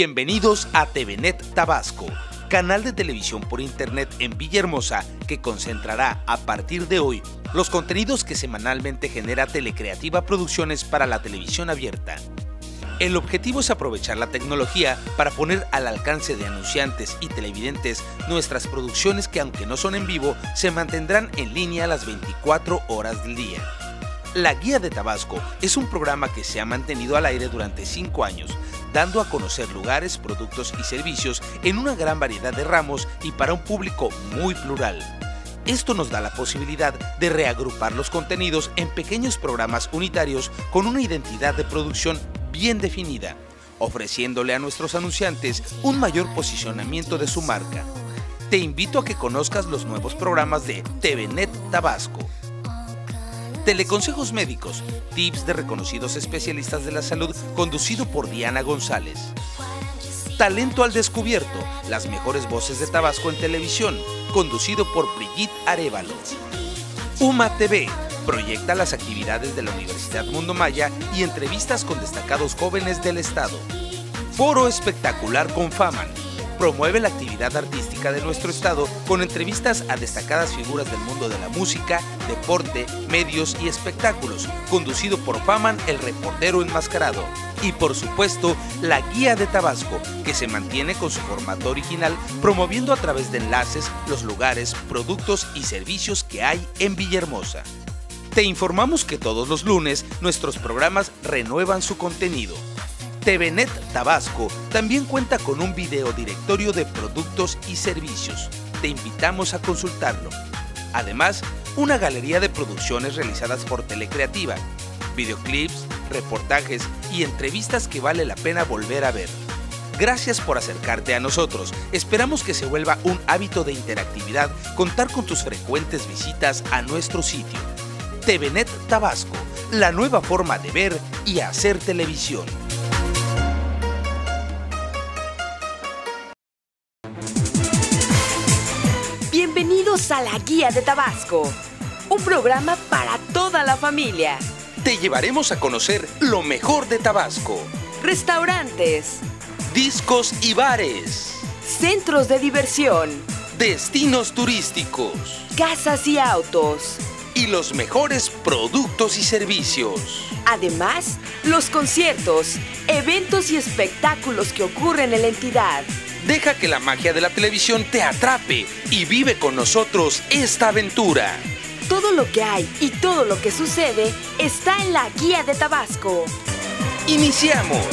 Bienvenidos a TVNet Tabasco, canal de televisión por internet en Villahermosa que concentrará a partir de hoy los contenidos que semanalmente genera Telecreativa Producciones para la televisión abierta. El objetivo es aprovechar la tecnología para poner al alcance de anunciantes y televidentes nuestras producciones que aunque no son en vivo, se mantendrán en línea las 24 horas del día. La Guía de Tabasco es un programa que se ha mantenido al aire durante cinco años, dando a conocer lugares, productos y servicios en una gran variedad de ramos y para un público muy plural. Esto nos da la posibilidad de reagrupar los contenidos en pequeños programas unitarios con una identidad de producción bien definida, ofreciéndole a nuestros anunciantes un mayor posicionamiento de su marca. Te invito a que conozcas los nuevos programas de TVNet Tabasco. Teleconsejos médicos, tips de reconocidos especialistas de la salud, conducido por Diana González. Talento al descubierto, las mejores voces de Tabasco en televisión, conducido por Brigitte Arevalo. UMA TV, proyecta las actividades de la Universidad Mundo Maya y entrevistas con destacados jóvenes del estado. Foro espectacular con Faman, promueve la actividad artística de nuestro estado con entrevistas a destacadas figuras del mundo de la música, deporte, medios y espectáculos, conducido por Faman el reportero enmascarado. Y por supuesto, la Guía de Tabasco, que se mantiene con su formato original, promoviendo a través de enlaces los lugares, productos y servicios que hay en Villahermosa. Te informamos que todos los lunes nuestros programas renuevan su contenido. TVNet Tabasco también cuenta con un video directorio de productos y servicios. Te invitamos a consultarlo. Además, una galería de producciones realizadas por Telecreativa, videoclips, reportajes y entrevistas que vale la pena volver a ver. Gracias por acercarte a nosotros. Esperamos que se vuelva un hábito de interactividad contar con tus frecuentes visitas a nuestro sitio. TVNet Tabasco, la nueva forma de ver y hacer televisión. A la Guía de Tabasco, un programa para toda la familia. Te llevaremos a conocer lo mejor de Tabasco, Restaurantes, discos y bares, centros de diversión, destinos turísticos casas y autos. y los mejores productos y servicios. Además, los conciertos, eventos y espectáculos que ocurren en la entidad. Deja que la magia de la televisión te atrape y vive con nosotros esta aventura. Todo lo que hay y todo lo que sucede está en la Guía de Tabasco. Iniciamos.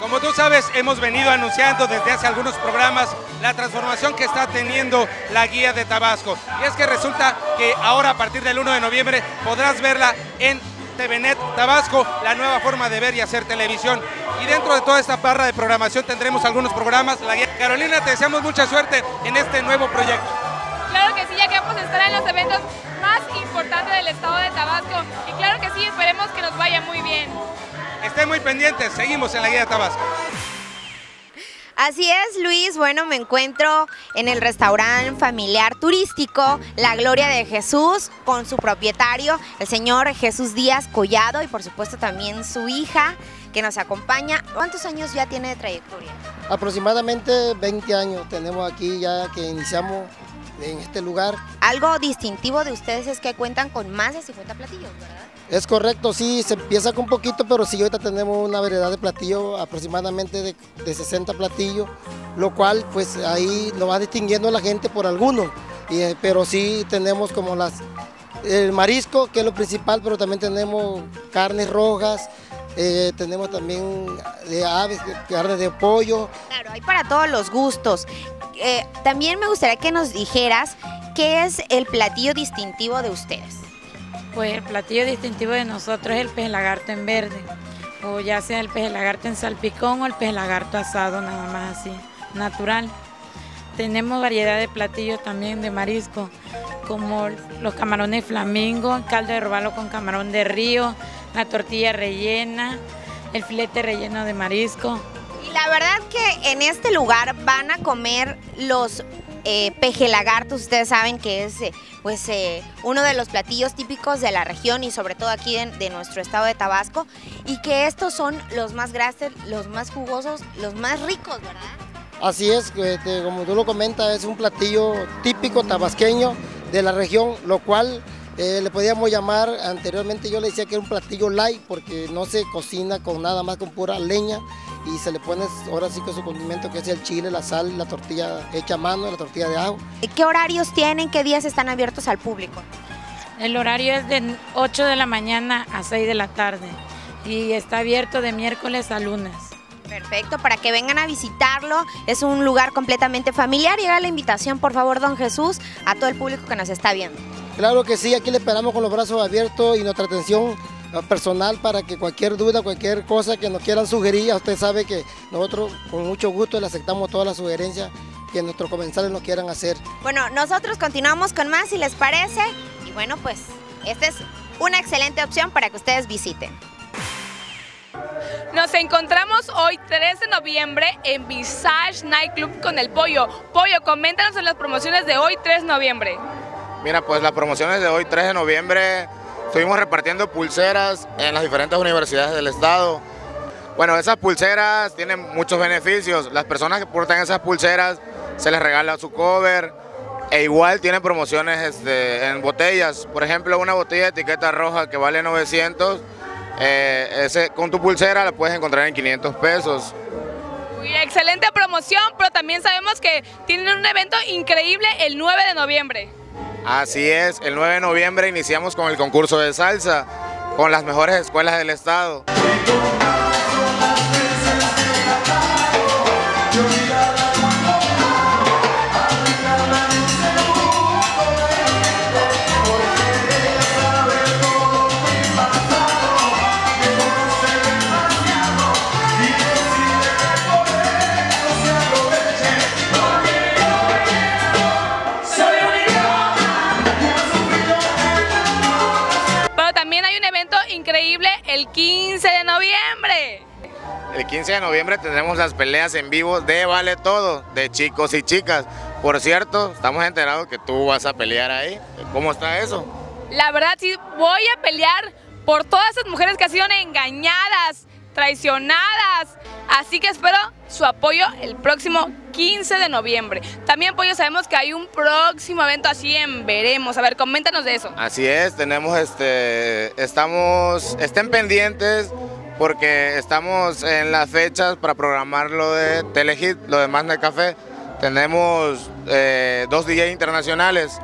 Como tú sabes, hemos venido anunciando desde hace algunos programas la transformación que está teniendo la guía de Tabasco. Y es que resulta que ahora a partir del 1 de noviembre podrás verla en TVNet Tabasco, la nueva forma de ver y hacer televisión. Y dentro de toda esta barra de programación tendremos algunos programas. Carolina, te deseamos mucha suerte en este nuevo proyecto. Claro que sí, ya que vamos a estar en los eventos más importantes del estado de Tabasco. Y claro que sí, esperemos que nos vaya muy bien. Estén muy pendientes, seguimos en la guía de Tabasco. Así es, Luis. Bueno, me encuentro en el restaurante familiar turístico La Gloria de Jesús con su propietario, el señor Jesús Díaz Collado y por supuesto también su hija que nos acompaña. ¿Cuántos años ya tiene de trayectoria? Aproximadamente 20 años tenemos aquí ya que iniciamos en este lugar. Algo distintivo de ustedes es que cuentan con más de 50 platillos, ¿verdad? Es correcto, sí, se empieza con poquito, pero sí ahorita tenemos una variedad de platillos, aproximadamente de, de 60 platillos, lo cual pues ahí lo va distinguiendo la gente por algunos, y, eh, pero sí tenemos como las, el marisco, que es lo principal, pero también tenemos carnes rojas, eh, tenemos también de aves, carne de pollo, Claro, hay para todos los gustos. Eh, también me gustaría que nos dijeras qué es el platillo distintivo de ustedes. Pues el platillo distintivo de nosotros es el pez lagarto en verde, o ya sea el pez lagarto en salpicón o el pez lagarto asado, nada más así, natural. Tenemos variedad de platillos también de marisco, como los camarones flamingo, caldo de robalo con camarón de río, la tortilla rellena, el filete relleno de marisco. La verdad que en este lugar van a comer los eh, peje lagartos. Ustedes saben que es eh, pues eh, uno de los platillos típicos de la región y sobre todo aquí de, nuestro estado de Tabasco. Y que estos son los más grandes, los más jugosos, los más ricos, ¿verdad? Así es, como tú lo comentas, es un platillo típico tabasqueño de la región, lo cual eh, le podíamos llamar, anteriormente yo le decía que era un platillo light porque no se cocina con nada más con pura leña y se le pone ahora sí con su condimento que es el chile, la sal, la tortilla hecha a mano, la tortilla de ajo. ¿Qué horarios tienen? ¿Qué días están abiertos al público? El horario es de 8 de la mañana a 6 de la tarde y está abierto de miércoles a lunes. Perfecto, para que vengan a visitarlo. Es un lugar completamente familiar y haga la invitación, por favor, don Jesús, a todo el público que nos está viendo. Claro que sí, aquí le esperamos con los brazos abiertos y nuestra atención personal para que cualquier duda, cualquier cosa que nos quieran sugerir, ya usted sabe que nosotros con mucho gusto le aceptamos todas las sugerencias que nuestros comensales nos quieran hacer. Bueno, nosotros continuamos con más si les parece. Y bueno, pues esta es una excelente opción para que ustedes visiten. Nos encontramos hoy 3 de noviembre en Visage Nightclub con el Pollo. Pollo, coméntanos en las promociones de hoy 3 de noviembre. Mira, pues las promociones de hoy 3 de noviembre estuvimos repartiendo pulseras en las diferentes universidades del estado. Bueno, esas pulseras tienen muchos beneficios. Las personas que portan esas pulseras se les regala su cover e igual tienen promociones este, en botellas. Por ejemplo, una botella de etiqueta roja que vale 900 eh, con tu pulsera la puedes encontrar en 500 pesos. Excelente promoción, pero también sabemos que tienen un evento increíble el 9 de noviembre. Así es, el 9 de noviembre iniciamos con el concurso de salsa con las mejores escuelas del estado. Evento increíble el 15 de noviembre. El 15 de noviembre tendremos las peleas en vivo de Vale Todo, de chicos y chicas. Por cierto, estamos enterados que tú vas a pelear ahí. ¿Cómo está eso? La verdad sí voy a pelear por todas esas mujeres que han sido engañadas, traicionadas. Así que espero su apoyo el próximo 15 de noviembre. También, Pollo, sabemos que hay un próximo evento así en Veremos. A ver, coméntanos de eso. Así es, tenemos este, estamos, estén pendientes porque estamos en las fechas para programar lo de Telehit, lo de de Café. Tenemos eh, dos DJs internacionales.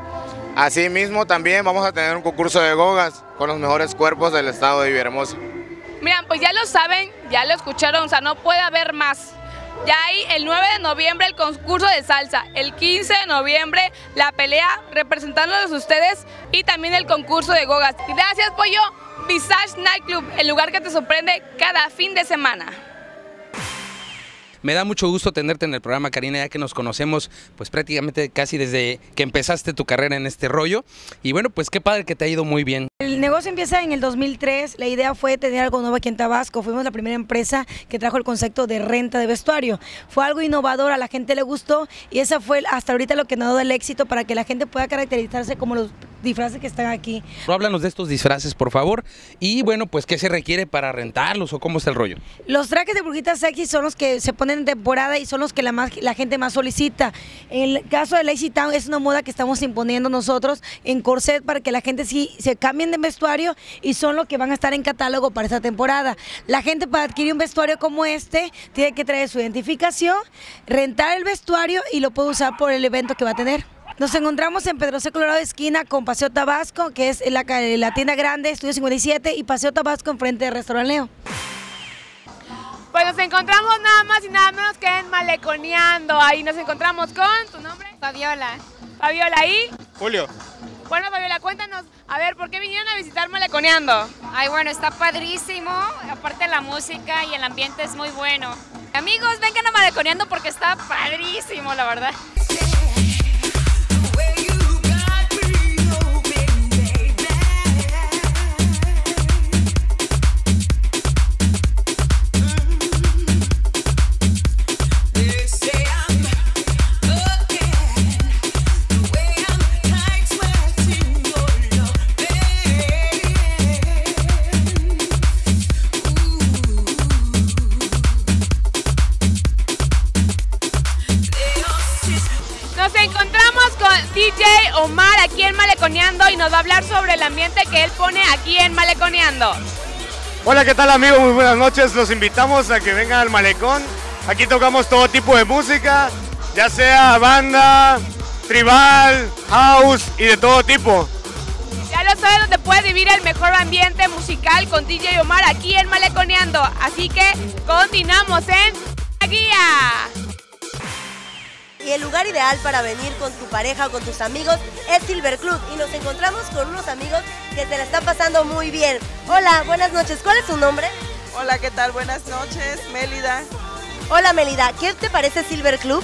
Asimismo, también vamos a tener un concurso de gogas con los mejores cuerpos del estado de Villahermosa. Miren, pues ya lo saben, ya lo escucharon, o sea, no puede haber más. Ya hay el 9 de noviembre el concurso de salsa, el 15 de noviembre la pelea representándolos ustedes y también el concurso de gogas. Gracias, Pollo. Visage Nightclub, el lugar que te sorprende cada fin de semana. Me da mucho gusto tenerte en el programa, Karina, ya que nos conocemos pues prácticamente casi desde que empezaste tu carrera en este rollo. Y bueno, pues qué padre que te ha ido muy bien. El negocio empieza en el 2003. La idea fue tener algo nuevo aquí en Tabasco. Fuimos la primera empresa que trajo el concepto de renta de vestuario. Fue algo innovador, a la gente le gustó y esa fue hasta ahorita lo que nos ha dado el éxito para que la gente pueda caracterizarse como los disfraces que están aquí. Háblanos de estos disfraces, por favor. Y bueno, pues qué se requiere para rentarlos o cómo está el rollo. Los trajes de brujita sexy son los que se ponen en temporada y son los que la, gente más solicita. En el caso de Lazy Town es una moda que estamos imponiendo nosotros en corset para que la gente sí se cambien de vestuario y son los que van a estar en catálogo para esta temporada. La gente para adquirir un vestuario como este tiene que traer su identificación, rentar el vestuario y lo puede usar por el evento que va a tener. Nos encontramos en Pedro C. Colorado esquina con Paseo Tabasco, que es la, tienda grande, Estudio 57, y Paseo Tabasco enfrente de Restaurant Leo. Pues nos encontramos nada más y nada menos que en Maleconeando. Ahí nos encontramos con tu nombre. Fabiola. Fabiola, ¿y? Julio. Bueno, Fabiola, cuéntanos, a ver, ¿por qué vinieron a visitar Maleconeando? Ay, bueno, está padrísimo. Aparte la música y el ambiente es muy bueno. Amigos, vengan a Maleconeando porque está padrísimo, la verdad. Maleconeando y nos va a hablar sobre el ambiente que él pone aquí en Maleconeando. Hola, ¿qué tal amigos? Muy buenas noches. Los invitamos a que vengan al malecón. Aquí tocamos todo tipo de música, ya sea banda, tribal, house y de todo tipo. Ya lo sabes donde puedes vivir el mejor ambiente musical con DJ Omar aquí en Maleconeando. Así que continuamos en La Guía. Y el lugar ideal para venir con tu pareja o con tus amigos es Silver Club. Y nos encontramos con unos amigos que se la están pasando muy bien. Hola, buenas noches. ¿Cuál es su nombre? Hola, ¿qué tal? Buenas noches, Mélida. Hola, Melida. ¿Qué te parece Silver Club?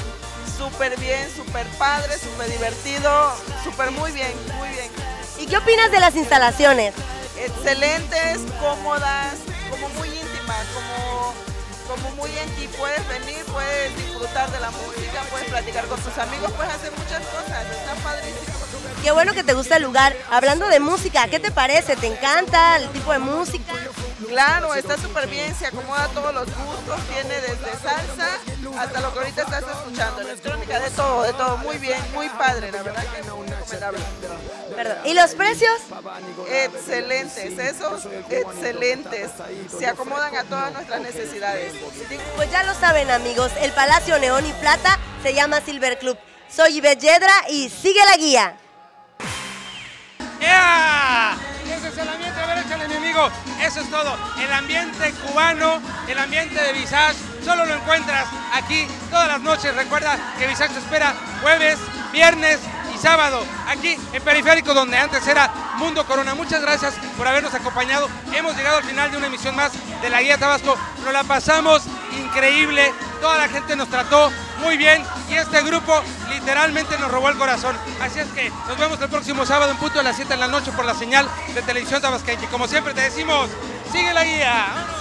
Súper bien, súper padre, súper divertido, súper muy bien, muy bien. ¿Y qué opinas de las instalaciones? Excelentes, cómodas, como muy como muy en ti. Puedes venir, puedes disfrutar de la música, puedes platicar con tus amigos, puedes hacer muchas cosas. Está padrísimo. Qué bueno que te gusta el lugar. Hablando de música, ¿qué te parece? ¿Te encanta el tipo de música? Claro, está súper bien, se acomoda a todos los gustos, tiene desde salsa hasta lo que ahorita estás escuchando, electrónica, de todo, de todo, muy bien, muy padre, la verdad que no, Perdón. ¿Y los precios? Excelentes, esos excelentes, se acomodan a todas nuestras necesidades. Pues ya lo saben amigos, el Palacio Neón y Plata se llama Silver Club. Soy Ivette Yedra y sigue la guía. ¡Ea! Eso es todo. El ambiente cubano, el ambiente de Visage, solo lo encuentras aquí todas las noches. Recuerda que Visage te espera jueves, viernes y sábado, aquí en Periférico, donde antes era Mundo Corona. Muchas gracias por habernos acompañado. Hemos llegado al final de una emisión más de la Guía Tabasco. Nos la pasamos increíble. Toda la gente nos trató muy bien y este grupo literalmente nos robó el corazón. Así es que nos vemos el próximo sábado en punto de las 7 de la noche por la señal de televisión tabasqueña. Como siempre te decimos, sigue la guía.